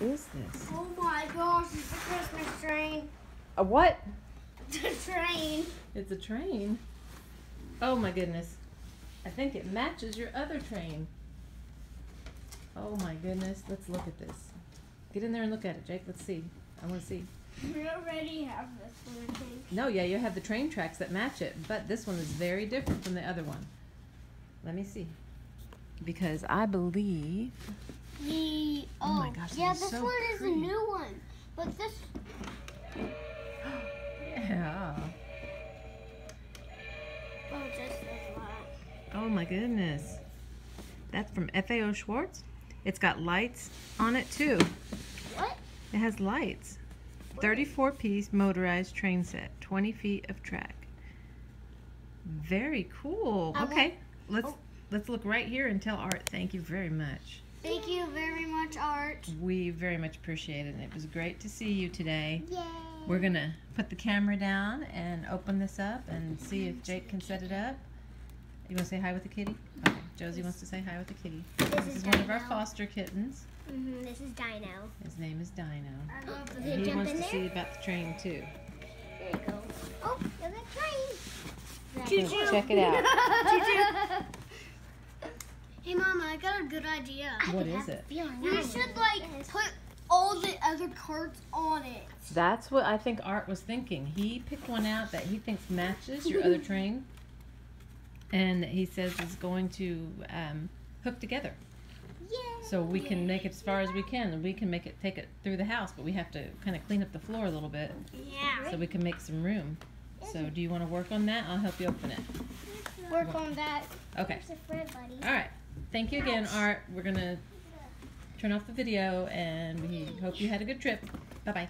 is this? Oh my gosh, it's a Christmas train. A what? The train. It's a train. Oh my goodness. I think it matches your other train. Oh my goodness. Let's look at this. Get in there and look at it, Jake. Let's see. I want to see. We already have this one, I. No, yeah, you have the train tracks that match it, but this one is very different from the other one. Let me see. Because I believe. The, Oh my gosh, yeah, this so one is pretty. a new one. But this, Yeah. oh, just this one. Oh my goodness. That's from FAO Schwarz. It's got lights on it too. What? It has lights. 34 piece motorized train set, 20 feet of track. Very cool. Okay, let's oh. let's look right here and tell Art thank you very much. Thank you very much, Art. We very much appreciate it. It was great to see you today. Yay. We're gonna put the camera down and open this up and see if Jake can set it up. You wanna say hi with the kitty? Okay, Josie wants to say hi with the kitty. This This is is one of our foster kittens. Mm-hmm, this is Dino. His name is Dino. I love And the he wants to there. see about the train too. There you go. Oh, there's a train. Choo-choo. Check it out. Hey, Mama, I got a good idea. What is it? You should like put all the other cards on it. That's what I think Art was thinking. He picked one out that he thinks matches your other train, and he says is going to um, hook together. Yeah. So we can make it as far as we can, and we can make it take it through the house, but we have to kind of clean up the floor a little bit Yeah. so we can make some room. So do you want to work on that? I'll help you open it. Work on that. Okay. Friend, buddy. All right. Thank you again, Art. We're gonna turn off the video, and we hope you had a good trip. Bye bye.